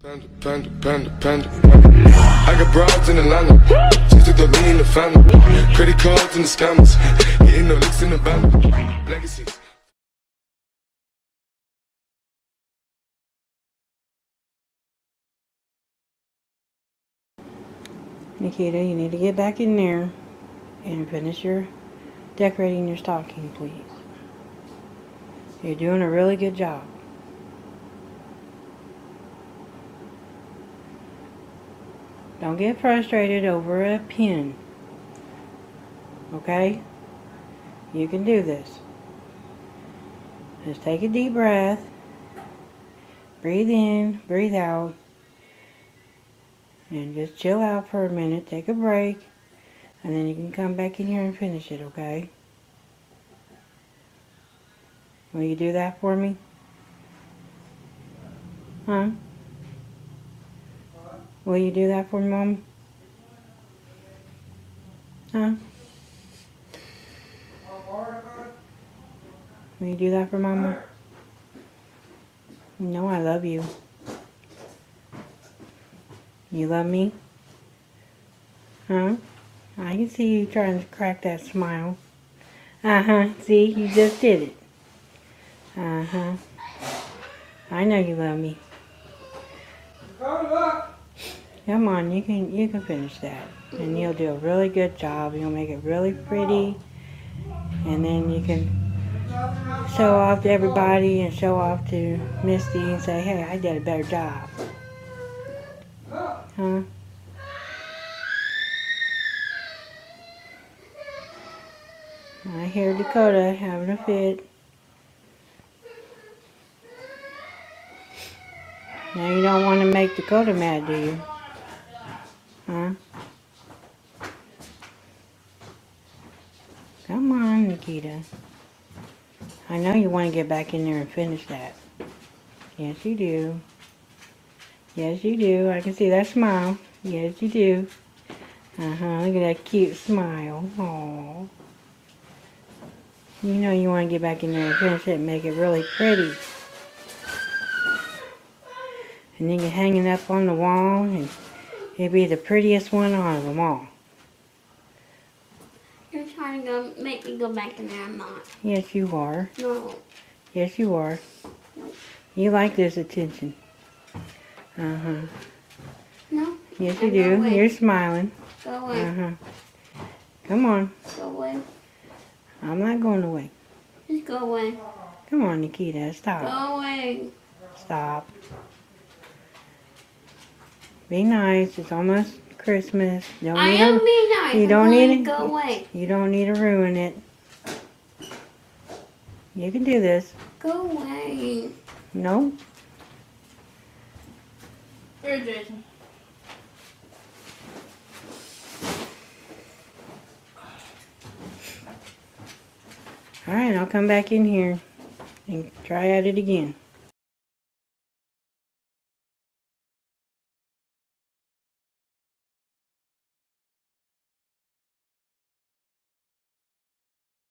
Panda, panda, panda, panda. I got broads in Atlanta. Just to throw me in the family. Credit cards and the scammers. Getting no licks in the band. Legacies. Nikita, you need to get back in there and finish your decorating your stocking, please. You're doing a really good job. Don't get frustrated over a pin. Okay? You can do this. Just take a deep breath. Breathe in, breathe out. And just chill out for a minute. Take a break. And then you can come back in here and finish it, okay? Will you do that for me? Huh? Will you do that for me, Mom? Huh? Will you do that for Mama? You know I love you. You love me? Huh? I can see you trying to crack that smile. Uh-huh. See, you just did it. Uh-huh. I know you love me. Come on, you can you can finish that. And you'll do a really good job. You'll make it really pretty. And then you can show off to everybody and show off to Misty and say, hey, I did a better job. Huh? I hear Dakota having a fit. Now you don't want to make Dakota mad, do you? Huh? Come on, Nikita. I know you want to get back in there and finish that. Yes, you do. Yes, you do. I can see that smile. Yes, you do. Uh-huh. Look at that cute smile. Aww. You know you want to get back in there and finish it and make it really pretty. And then you hang it up on the wall and it'll be the prettiest one out of them all. You're trying to go make me go back in there. I'm not. Yes, you are. No. Yes, you are. You like this attention. Uh-huh. No. Yes, you I'm do. You're smiling. Go away. Uh-huh. Come on. Go away. I'm not going away. Just go away. Come on, Nikita. Stop. Go away. Stop. Be nice. It's almost Christmas. Don't I need am to, being nice. you don't going need to? Go away. you don't need to ruin it. You can do this. Go away. No. Where's Jason? All right, I'll come back in here and try at it again.